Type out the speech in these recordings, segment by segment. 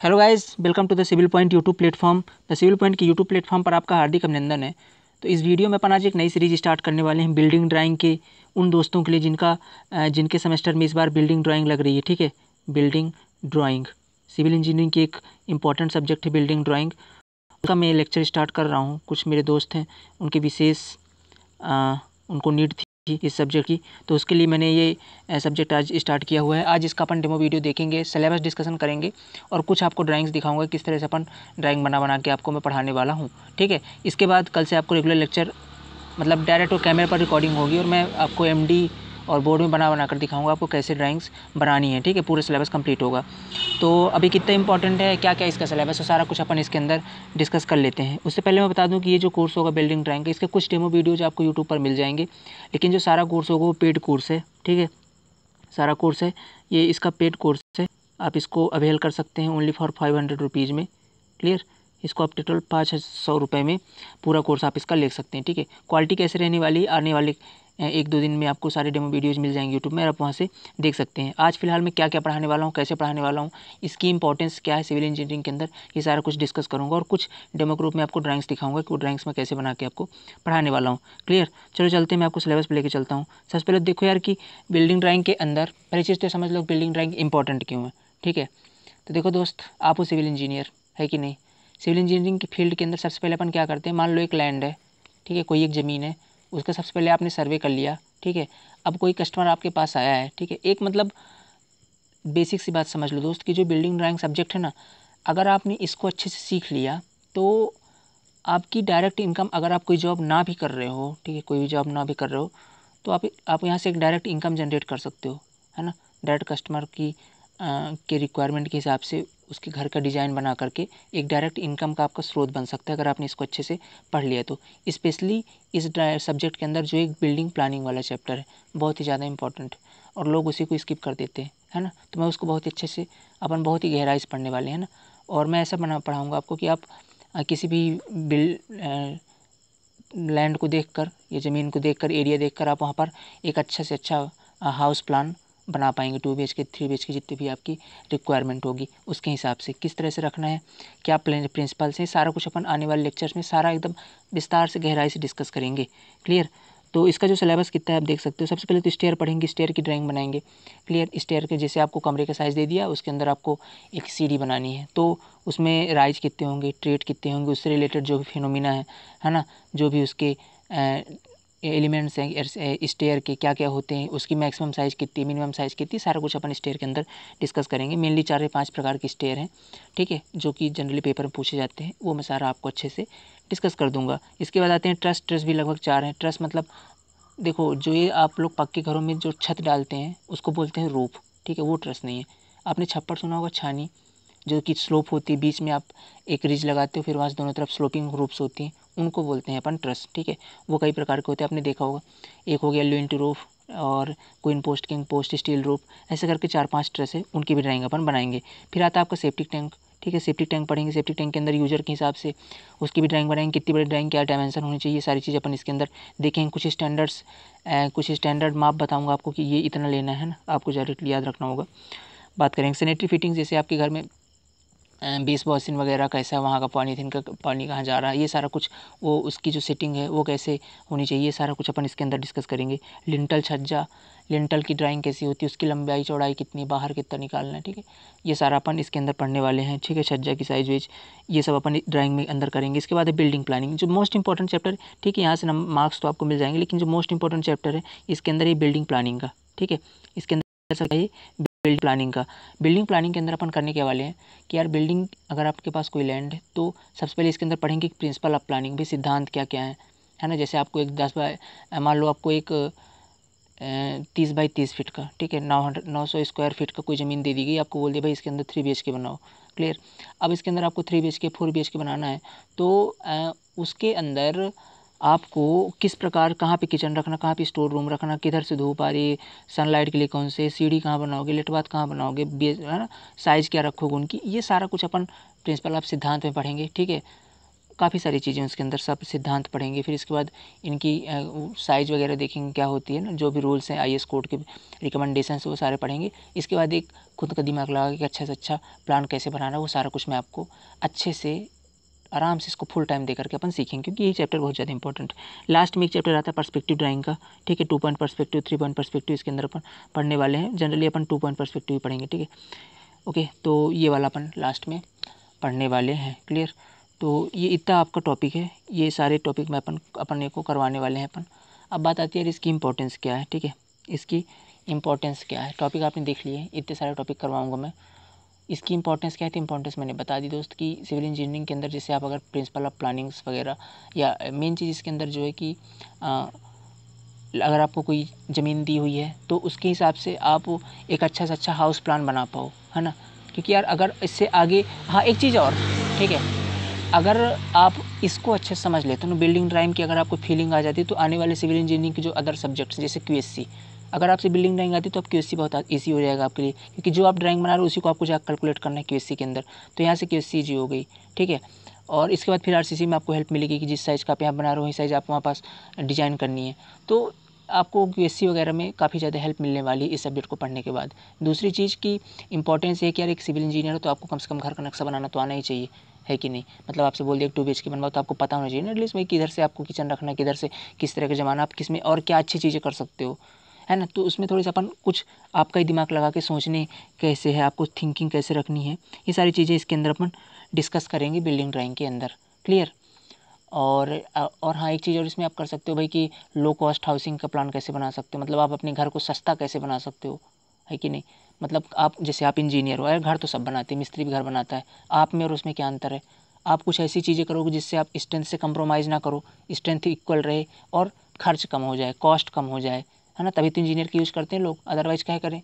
Hello guys welcome to the civil point YouTube platform the civil point की YouTube platform पर आपका हार्दिक अभिनंदन है। तो इस वीडियो में अपन आज एक नई सीरीज़ स्टार्ट करने वाले हैं बिल्डिंग ड्राइंग के, उन दोस्तों के लिए जिनका जिनके सेमेस्टर में इस बार बिल्डिंग ड्राइंग लग रही है, ठीक है? बिल्डिंग ड्राइंग सिविल इंजीनियरिंग की एक इंपॉर्टेंट सब्जेक्ट है बिल्डिंग ड्राइंग उसका मैं लेक्चर स्टार्ट कर रहा हूँ। कुछ मेरे दोस्त हैं, उनके विशेष उनको नीड थी। इस सब्जेक्ट की। तो उसके लिए मैंने ये सब्जेक्ट आज स्टार्ट किया हुआ है। आज इसका अपन डेमो वीडियो देखेंगे सिलेबस डिस्कशन करेंगे और कुछ आपको ड्राइंग्स दिखाऊँगा किस तरह से अपन ड्राइंग बना बना के आपको मैं पढ़ाने वाला हूँ, ठीक है? इसके बाद कल से आपको रेगुलर लेक्चर मतलब डायरेक्ट वो कैमरे पर रिकॉर्डिंग होगी और मैं आपको एमडी और बोर्ड में बना बना कर दिखाऊँगा आपको कैसे ड्राइंग्स बनानी है, ठीक है? पूरा सिलेबस कंप्लीट होगा। तो अभी कितना इंपॉर्टेंट है क्या क्या इसका सिलेबस है, सारा कुछ अपन इसके अंदर डिस्कस कर लेते हैं। उससे पहले मैं बता दूँ कि ये जो कोर्स होगा बिल्डिंग ड्राइंग का, इसके कुछ डेमो वीडियोज़ आपको यूट्यूब पर मिल जाएँगे। लेकिन जो सारा कोर्स होगा वो पेड कोर्स है, ठीक है? सारा कोर्स है, ये इसका पेड कोर्स है। आप इसको अवेल कर सकते हैं only for five hundred rupees में क्लियर इसको आप टोटल पाँच सौ रुपये में पूरा कोर्स आप इसका ले सकते हैं, ठीक है? क्वालिटी कैसे रहने वाली, आने वाली एक दो दिन में आपको सारे डेमो वीडियोज़ मिल जाएँगे यूट्यूब में आप वहाँ से देख सकते हैं। आज फ़िलहाल मैं क्या क्या पढ़ाने वाला हूँ, कैसे पढ़ाने वाला हूँ, इसकी इंपॉर्टेंस क्या है सिविल इंजीनियरिंग के अंदर, ये सारा कुछ डिस्कस करूँगा और कुछ डेमो ग्रुप में आपको ड्राइंग्स दिखाऊँगा कि वो ड्राइंग्स में कैसे बना के आपको पढ़ाने वाला हूँ। क्लियर चलो चलते मैं आपको सिलेबस पर लेकर चलता हूँ। सबसे पहले देखो यार कि बिल्डिंग ड्राइंग के अंदर, पहली चीज़ तो समझ लो बिल्डिंग ड्राइंग इंपॉर्टेंट क्यों है, ठीक है? तो देखो दोस्त, आप हो सिविल इंजीनियर है कि नहीं? सिविल इंजीनियरिंग के फ़ील्ड के अंदर सबसे पहले अपन क्या करते हैं, मान लो एक लैंड है, ठीक है, कोई एक ज़मीन है उसका सबसे पहले आपने सर्वे कर लिया, ठीक है? अब कोई कस्टमर आपके पास आया है, ठीक है? एक मतलब बेसिक सी बात समझ लो दोस्त कि जो बिल्डिंग ड्राइंग सब्जेक्ट है ना, अगर आपने इसको अच्छे से सीख लिया तो आपकी डायरेक्ट इनकम अगर आप कोई जॉब ना भी कर रहे हो, ठीक है? कोई भी जॉब ना भी कर रहे हो तो आप आप यहाँ से एक डायरेक्ट इनकम जनरेट कर सकते हो, है ना? डायरेक्ट कस्टमर की के रिक्वायरमेंट के हिसाब से उसके घर का डिज़ाइन बना करके एक डायरेक्ट इनकम का आपका स्रोत बन सकता है, अगर आपने इसको अच्छे से पढ़ लिया तो। स्पेशली इस सब्जेक्ट के अंदर जो एक बिल्डिंग प्लानिंग वाला चैप्टर है, बहुत ही ज़्यादा इंपॉर्टेंट और लोग उसी को स्किप कर देते हैं, है ना? तो मैं उसको बहुत ही अच्छे से, अपन बहुत ही गहराई से पढ़ने वाले हैं ना? और मैं ऐसा बना, पढ़ाऊँगा आपको कि आप किसी भी बिल लैंड को देखकर या ज़मीन को देखकर एरिया देखकर आप वहाँ पर एक अच्छा से अच्छा हाउस प्लान बना पाएँगे two B H K three B H K जितनी भी आपकी रिक्वायरमेंट होगी, उसके हिसाब से किस तरह से रखना है, क्या प्रिंसिपल्स हैं सारा कुछ अपन आने वाले लेक्चर्स में सारा एकदम विस्तार से गहराई से डिस्कस करेंगे। क्लियर तो इसका जो सिलेबस कितना है आप देख सकते हो। सबसे पहले तो स्टेयर पढ़ेंगे स्टेयर की ड्राइंग बनाएँगे। क्लियर स्टेयर के जैसे आपको कमरे का साइज़ दे दिया, उसके अंदर आपको एक सीढ़ी बनानी है। तो उसमें राइज कितने होंगे ट्रेड कितने होंगे, उससे रिलेटेड जो भी फिनोमिना है है ना? जो भी उसके एलिमेंट्स हैं स्टेयर के क्या क्या होते हैं, उसकी मैक्सिमम साइज़ कितनी, मिनिमम साइज़ कितनी, सारा कुछ अपन स्टेयर के अंदर डिस्कस करेंगे। मेनली चार या पाँच प्रकार के स्टेयर हैं, ठीक है, जो कि जनरली पेपर में पूछे जाते हैं, वो मैं सारा आपको अच्छे से डिस्कस कर दूँगा। इसके बाद आते हैं ट्रस्ट ट्रस्ट भी लगभग चार हैं। ट्रस्ट मतलब देखो, जो ये आप लोग पक्के घरों में जो छत डालते हैं, उसको बोलते हैं रूप ठीक है, वो ट्रस्ट नहीं है। आपने छप्पर सुना होगा, छानी, जो कि स्लोप होती है, बीच में आप एक रिज लगाते हो, फिर वहाँ से दोनों तरफ़ स्लोपिंग रूप्स होती हैं उनको बोलते हैं अपन ट्रस्ट ठीक है? वो कई प्रकार के होते हैं, आपने देखा होगा। एक हो गया ल्यूंटी रूफ और queen post king post steel roof ऐसे करके चार पाँच ट्रस है, उनकी भी ड्राइंग अपन बनाएँगे। फिर आता है आपका सेफ्टी टैंक ठीक है? सेफ्टी टैंक पढ़ेंगे सेफ्टी टैंक के अंदर यूज़र के हिसाब से, उसकी भी ड्राइंग बनाएँगे, कितनी बड़ी ड्राइंग क्या डायमेंशन होनी चाहिए, सारी चीज़ अपन इसके अंदर देखेंगे। कुछ स्टैंडर्ड्स कुछ स्टैंडर्ड माप बताऊँगा आपको कि ये इतना लेना है ना? आपको डायरेक्टली याद रखना होगा। बात करेंगे सैनिटरी फिटिंग जैसे आपके घर में बीस बॉसिन वगैरह कैसा वहाँ का पानी थिन का पानी कहाँ जा रहा है, ये सारा कुछ, वो उसकी जो सेटिंग है, वो कैसे होनी चाहिए, ये सारा कुछ अपन इसके अंदर डिस्कस करेंगे। लिंटल छज्जा लिंटल की ड्राइंग कैसी होती है, उसकी लंबाई, चौड़ाई कितनी, बाहर कितना निकालना है, ठीक है? ये सारा अपन इसके अंदर पढ़ने वाले हैं, ठीक है? छज्जा की साइज़ वेज ये सब अपन ड्राइंग में अंदर करेंगे। इसके बाद है बिल्डिंग प्लानिंग जो मोस्ट इंपॉर्टेंट चैप्टर ठीक है? यहाँ से मार्क्स तो आपको मिल जाएँगे, लेकिन जो मोस्ट इंपॉर्टेंट चैप्टर है, इसके अंदर ये बिल्डिंग प्लानिंग का, ठीक है? इसके अंदर बिल्डिंग प्लानिंग का। बिल्डिंग प्लानिंग के अंदर अपन करने के वाले हैं कि यार बिल्डिंग अगर आपके पास कोई लैंड है तो सबसे पहले इसके अंदर पढ़ेंगे कि प्रिंसिपल ऑफ़ प्लानिंग भी सिद्धांत क्या क्या है। है ना? जैसे आपको एक दस बाय मान लो आपको एक तीस बाई तीस फीट का, ठीक है? नौ हंड्रेड, नौ सौ स्क्वायर फीट का कोई ज़मीन दे दी गई, आपको बोल दिया, भाई इसके अंदर थ्री बी के बनाओ। क्लियर अब इसके अंदर आपको three B K four B K बनाना है तो उसके अंदर आपको किस प्रकार, कहाँ पे किचन रखना, कहाँ पे स्टोर रूम रखना, किधर से धूप आ रही सनलाइट के लिए कौन से, सीढ़ी कहाँ बनाओगे लेटबाथ कहाँ बनाओगे है ना साइज़ क्या रखोगे उनकी, ये सारा कुछ अपन प्रिंसिपल आप सिद्धांत में पढ़ेंगे, ठीक है? काफ़ी सारी चीज़ें उसके अंदर, सब सिद्धांत पढ़ेंगे, फिर इसके बाद इनकी साइज़ वगैरह देखेंगे, क्या होती है ना, जो भी रूल्स हैं आई कोड के रिकमेंडेशन वो सारे पढ़ेंगे। इसके बाद एक खुद का दिमाग लगा कि अच्छा से अच्छा प्लान कैसे बनाना वो सारा कुछ मैं आपको अच्छे से आराम से इसको फुल टाइम दे करके अपन सीखेंगे, क्योंकि ये चैप्टर बहुत ज़्यादा इंपॉर्टेंट लास्ट में एक चैप्टर आता है परस्पेक्टिव ड्राइंग का, ठीक है? Two point perspective three point perspective इसके अंदर अपन पढ़ने वाले हैं। जनरली अपन टू पॉइंट परस्पेक्टिव पढ़ेंगे, ठीक है? ओके तो ये वाला अपन लास्ट में पढ़ने वाले हैं क्लियर तो ये इतना आपका टॉपिक है। ये सारे टॉपिक में अपन, अपने को करवाने वाले हैं अपन। अब बात आती है इसकी इंपॉर्टेंस क्या है, ठीक है? इसकी इंपॉर्टेंस क्या है? टॉपिक आपने देख लिए, इतने सारे टॉपिक करवाऊँगा मैं। इसकी इंपॉर्टेंस क्या है? तो इंपॉर्टेंस मैंने बता दी दोस्त कि सिविल इंजीनियरिंग के अंदर जैसे आप अगर प्रिंसिपल ऑफ़ प्लानिंग्स वगैरह या मेन चीज़ इसके अंदर जो है कि आ, अगर आपको कोई ज़मीन दी हुई है तो उसके हिसाब से आप एक अच्छा से अच्छा हाउस प्लान बना पाओ है ना? क्योंकि यार अगर इससे आगे हाँ एक चीज़ और ठीक है? अगर आप इसको अच्छे समझ लेते हो ना बिल्डिंग ड्राइंग की अगर आपको फीलिंग आ जाती है तो आने वाले सिविल इंजीनियरिंग के जो अदर सब्जेक्ट्स जैसे क्यूएससी अगर आपसे बिल्डिंग ड्राइंग आती तो आप क्यू बहुत ईजी हो जाएगा आपके लिए, क्योंकि जो आप ड्राइंग बना रहे हो उसी को आपको जाकर कैलकुलेट करना है क्यू के अंदर। तो यहाँ से क्यू ईजी हो गई, ठीक है? और इसके बाद फिर आर में आपको हेल्प मिलेगी कि जिस साइज़ का आप यहाँ बना रहे हो, वही साइज़ आप वहाँ पास डिज़ाइन करनी है। तो आपको क्यू वगैरह में काफ़ी ज़्यादा हेल्प मिलने वाली इस सब्जेक्ट को पढ़ने के बाद। दूसरी चीज़ की इंपॉर्टेंस है कि यार एक सिविल इंजीनियर हो तो आपको कम से कम घर का नक्शा बनाना तो आना ही चाहिए, है कि नहीं? मतलब आपसे बोल दिया टू बी एच के बनवाओ तो आपको पता होना चाहिए ना एटलीस्ट भाई किधर से आपको किचन रखना किधर से, किस तरह का जमाना, आप किसमें और क्या अच्छी चीज़ें कर सकते हो। है ना? तो उसमें थोड़ी सा अपन कुछ आपका ही दिमाग लगा के सोचने कैसे है, आपको थिंकिंग कैसे रखनी है, ये सारी चीज़ें इसके अंदर अपन डिस्कस करेंगे बिल्डिंग ड्राइंग के अंदर। क्लियर और और हाँ एक चीज़ और इसमें आप कर सकते हो भाई कि लो कॉस्ट हाउसिंग का प्लान कैसे बना सकते हो? मतलब आप अपने घर को सस्ता कैसे बना सकते हो? है कि नहीं? मतलब आप, जैसे आप इंजीनियर हो यार घर तो सब बनाते हैं, मिस्त्री भी घर बनाता है, आप में और उसमें क्या अंतर है? आप कुछ ऐसी चीज़ें करोगे जिससे आप स्ट्रेंथ से कंप्रोमाइज़ ना करो स्ट्रेंथ इक्वल रहे और खर्च कम हो जाए कॉस्ट कम हो जाए है ना? तभी तो इंजीनियर की यूज़ करते हैं लोग। अदरवाइज़ क्या करें?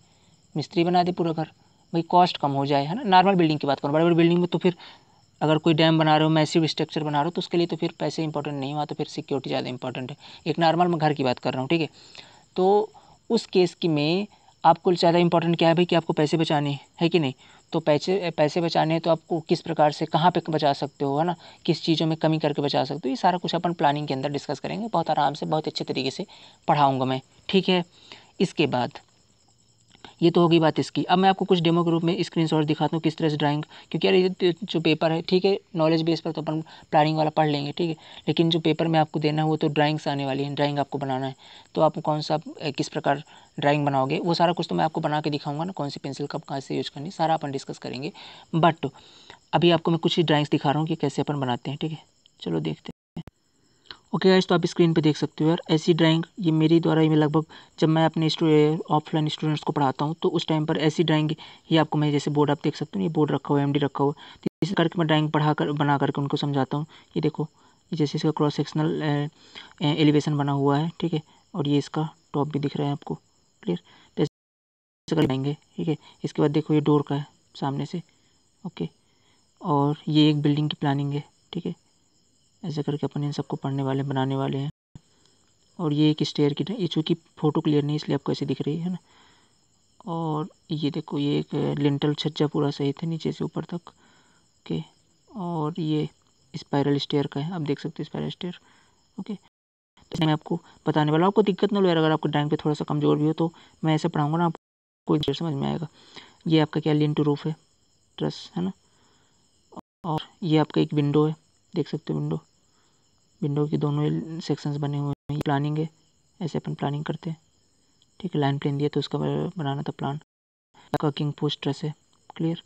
मिस्त्री बना दे पूरा घर। भाई कॉस्ट कम हो जाए, है ना? नॉर्मल बिल्डिंग की बात करूँ बड़े बड़े बिल्डिंग में तो फिर अगर कोई डैम बना रहे हो मैसिव स्ट्रक्चर बना रहे हो तो उसके लिए तो फिर पैसे इंपॉर्टेंट नहीं हुआ तो फिर सिक्योरिटी ज़्यादा इंपॉर्टेंट है। एक नॉर्मल मैं घर की बात कर रहा हूँ, ठीक है? तो उस केस की में आपको ज़्यादा इंपॉर्टेंट क्या है भाई कि आपको पैसे बचाने है कि नहीं? तो पैसे पैसे बचाने हैं तो आपको किस प्रकार से, कहाँ पे बचा सकते हो, है ना? किस चीज़ों में कमी करके बचा सकते हो, ये सारा कुछ अपन प्लानिंग के अंदर डिस्कस करेंगे। बहुत आराम से, बहुत अच्छे तरीके से पढ़ाऊँगा मैं। ठीक है? इसके बाद। ये तो होगी बात इसकी। अब मैं आपको कुछ डेमो के रूप में स्क्रीन शॉट दिखाता हूँ किस तरह से ड्राइंग क्योंकि यार ये जो पेपर है, ठीक है नॉलेज बेस पर तो अपन प्लानिंग वाला पढ़ लेंगे, ठीक है? लेकिन जो पेपर में आपको देना है, वो तो ड्राइंग्स आने वाली है। ड्राइंग आपको बनाना है। तो आप कौन सा किस प्रकार ड्राइंग बनाओगे? वो सारा कुछ तो मैं आपको बना के दिखाऊँगा ना, कौन सी पेंसिल कब कहाँ से यूज़ करनी सारा अपन डिस्कस करेंगे। बट अभी आपको मैं कुछ ही ड्राइंग्स दिखा रहा हूँ कि कैसे अपन बनाते हैं, ठीक है? चलो देखते ओके गाइस तो आप स्क्रीन पे देख सकते हो यार, ऐसी ड्राइंग ये मेरी द्वारा ही लगभग जब मैं अपने ऑफलाइन स्टूडेंट्स को पढ़ाता हूँ तो उस टाइम पर ऐसी ड्राइंग ही आपको मैं जैसे बोर्ड आप देख सकते हो ये बोर्ड रखा हुआ है एमडी रखा हुआ तो इस करके मैं ड्राइंग पढ़ा कर बना करके उनको समझाता हूँ। ये देखो जैसे इसका क्रॉस सेक्शनल एलिवेशन बना हुआ है, ठीक है? और ये इसका टॉप भी दिख रहा है आपको क्लियर ऐसे कर ठीक है? इसके बाद देखो, ये डोर का है, सामने से ओके और ये एक बिल्डिंग की प्लानिंग है, ठीक है? ऐसे करके अपन इन सबको पढ़ने वाले, बनाने वाले हैं। और ये एक स्टेयर की, ये चूँकि फ़ोटो क्लियर नहीं, इसलिए आपको ऐसे दिख रही है ना? और ये देखो, ये एक लिंटल छज्जा पूरा सही था नीचे से ऊपर तक। ओके और ये स्पायरल स्टेयर का है। आप देख सकते हैं स्पायरल स्टेयर ओके तो मैं आपको बताने वाला आपको दिक्कत ना लो यार, अगर आपको ड्राइंग पे थोड़ा सा कमज़ोर भी हो तो मैं ऐसे पढ़ाऊँगा ना, आपको देर समझ में आएगा। ये आपका क्या लिंट रूफ है? ट्रस है ना? और ये आपका एक विंडो है। देख सकते हो विंडो विंडो के दोनों सेक्शंस बने हुए हैं। प्लानिंग है, ऐसे अपन प्लानिंग करते हैं। ठीक है लाइन प्लेन दिया तो उसका बनाना था प्लान किंग पोस्ट ट्रेस है क्लियर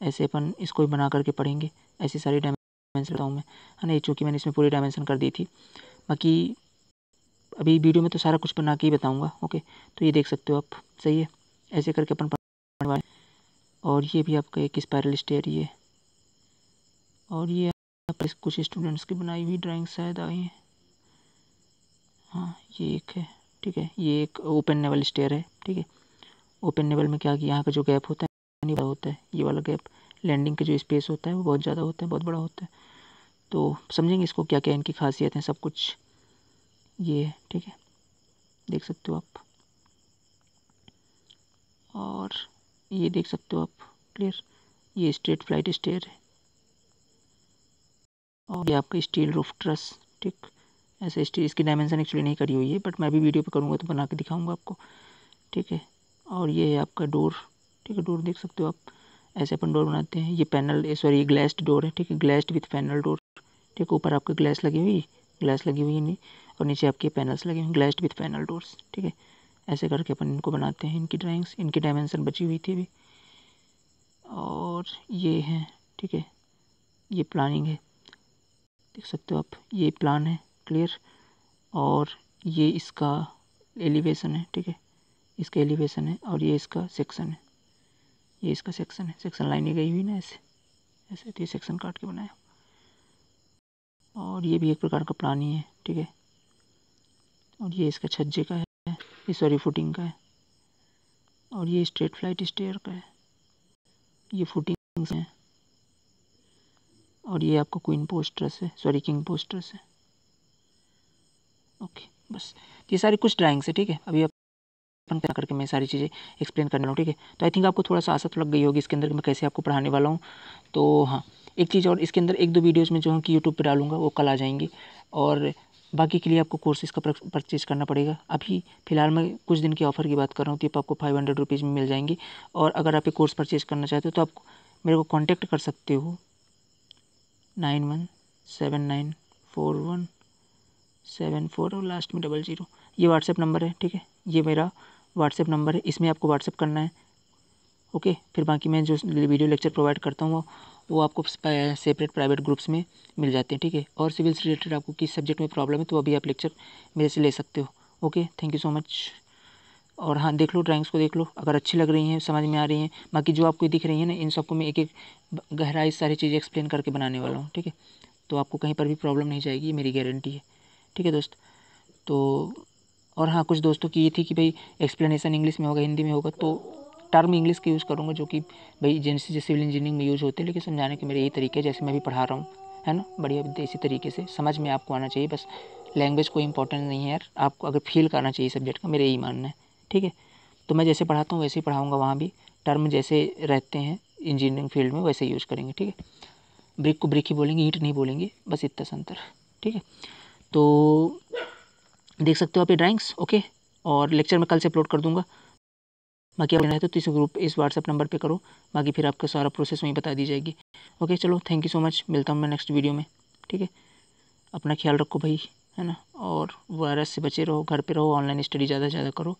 ऐसे अपन इसको भी बना करके पढ़ेंगे। ऐसी सारी डायमेंशन बताऊँ मैं। है ना चूँकि मैंने इसमें पूरी डायमेंशन कर दी थी। बाकी अभी वीडियो में तो सारा कुछ बना के ही बताऊँगा ओके तो ये देख सकते हो आप, सही है? ऐसे करके अपन पढ़ने और ये भी आपका एक स्पायरल स्टेयर ये और ये कुछ स्टूडेंट्स की बनाई हुई ड्राइंग शायद आई है। हाँ ये एक है, ठीक है, ये एक ओपन नेवल स्टेयर है, ठीक है। ओपन नेवल में क्या कि यहाँ का जो गैप होता है नहीं बड़ा होता है, ये वाला गैप लैंडिंग का जो स्पेस होता है, वो बहुत ज़्यादा होता है, बहुत बड़ा होता है। तो समझेंगे इसको क्या क्या इनकी खासियत है, सब कुछ। ये है ठीक है, देख सकते हो आप। और ये देख सकते हो आप क्लियर ये स्ट्रेट फ़्लाइट स्टेयर है। और ये आपका स्टील रूफ ट्रस ठीक? ऐसे स्टील इसकी डायमेंशन एक्चुअली नहीं करी हुई है बट मैं भी वीडियो पे करूँगा तो बना के दिखाऊँगा आपको, ठीक है? और ये है आपका डोर ठीक है? डोर देख सकते हो आप, ऐसे अपन डोर बनाते हैं, ये पैनल सॉरी ये ग्लास्ड डोर है, ठीक है? ग्लास्ड विथ पैनल डोर ठीक है? ऊपर आपका ग्लास लगी हुई ग्लास लगी हुई नहीं और नीचे आपके पैनल्स लगे हुए ग्लास्ड विथ पैनल डोर्स ठीक है? ऐसे करके अपन इनको बनाते हैं, इनकी ड्राइंग्स इनकी डायमेंशन बची हुई थी अभी। और ये है, ठीक है? ये प्लानिंग है। देख सकते हो आप, ये प्लान है क्लियर और ये इसका एलिवेशन है, ठीक है? इसका एलिवेशन है और ये इसका सेक्शन है। ये इसका सेक्शन है सेक्शन लाइनें गई हुई ना ऐसे ऐसे तो ये सेक्शन काट के बनाया। और ये भी एक प्रकार का प्लान ही है, ठीक है? और ये इसका छज्जे का है, ये सॉरी फुटिंग का है। और ये स्ट्रेट फ़्लाइट स्टेयर का है। ये फुटिंग्स हैं। और ये आपका क्वीन पोस्टर्स है सॉरी किंग पोस्टर्स है ओके बस। ये सारी कुछ ड्राइंग्स है, ठीक है? अभी अपन क्या करके मैं सारी चीज़ें एक्सप्लेन करने हूँ, ठीक है? तो आई थिंक आपको थोड़ा सा आशा तो लग गई होगी इसके अंदर मैं कैसे आपको पढ़ाने वाला हूँ। तो हाँ एक चीज़ और, इसके अंदर एक दो वीडियोज़ में जो है कि यूट्यूब पर डालूँगा, वो कल आ जाएँगी। और बाकी के लिए आपको कोर्सेज का परचेज़ करना पड़ेगा। अभी फ़िलहाल मैं कुछ दिन की ऑफ़र की बात कर रहा हूँ तो आपको फाइव हंड्रेड रुपीज़ में मिल जाएँगी। और अगर आप ये कोर्स परचेज़ करना चाहते हो तो आप मेरे को कॉन्टैक्ट कर सकते हो। Nine one seven nine four one seven four और लास्ट में डबल ज़ीरो ये व्हाट्सएप नंबर है, ठीक है? ये मेरा व्हाट्सएप नंबर है, इसमें आपको व्हाट्सएप करना है। ओके? फिर बाकी मैं जो वीडियो लेक्चर प्रोवाइड करता हूँ, वो वो आपको सेपरेट प्राइवेट ग्रुप्स में मिल जाते हैं, ठीक है? और सिविल से रिलेटेड आपको किस सब्जेक्ट में प्रॉब्लम है तो अभी आप लेक्चर मेरे से ले सकते हो। Okay? Thank you so much और हाँ देख लो ड्राइंग्स को देख लो, अगर अच्छी लग रही हैं, समझ में आ रही हैं, बाकी जो आपको दिख रही है ना, इन सबको मैं एक एक गहराई सारी चीज़ें एक्सप्लेन करके बनाने वाला हूँ, ठीक है? तो आपको कहीं पर भी प्रॉब्लम नहीं जाएगी, ये मेरी गारंटी है, ठीक है दोस्त? तो और हाँ कुछ दोस्तों की ये थी कि भाई एक्सप्लेनेशन इंग्लिश में होगा, हिंदी में होगा तो टर्म इंग्लिश का यूज़ करूँगा, जो कि भाई, जैसे सिविल इंजीनियरिंग में यूज़ होते हैं, लेकिन समझाने के मेरे यही तरीके जैसे मैं भी पढ़ा रहा हूँ, है ना? बढ़िया, इसी तरीके से, समझ में आपको आना चाहिए, बस लैंग्वेज कोई इंपॉर्टेंट नहीं है यार, आपको अगर फील करना चाहिए सब्जेक्ट का, मेरे यही मानना है। ठीक है? तो मैं जैसे पढ़ाता हूँ, वैसे ही पढ़ाऊँगा वहाँ भी। टर्म जैसे रहते हैं इंजीनियरिंग फ़ील्ड में वैसे यूज़ करेंगे, ठीक है? ब्रिक को ब्रिक ही बोलेंगे, ईंट नहीं बोलेंगे, बस इतना संतर, ठीक है? तो देख सकते हो आप ये ड्राइंग्स ओके और लेक्चर मैं कल से अपलोड कर दूँगा। बाकी आप है तो इस ग्रुप इस व्हाट्सअप नंबर पे करो। बाकी फिर आपका सारा प्रोसेस वहीं बता दी जाएगी। ओके चलो थैंक यू सो मच मिलता हूँ मैं नेक्स्ट वीडियो में, ठीक है? अपना ख्याल रखो भाई, है ना? और वायरस से बचे रहो, घर पे रहो ऑनलाइन स्टडी ज़्यादा से ज़्यादा करो।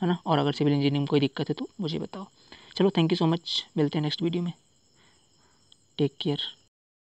है ना? और अगर सिविल इंजीनियरिंग में कोई दिक्कत है तो मुझे बताओ। चलो थैंक यू सो मच मिलते हैं नेक्स्ट वीडियो में। Take care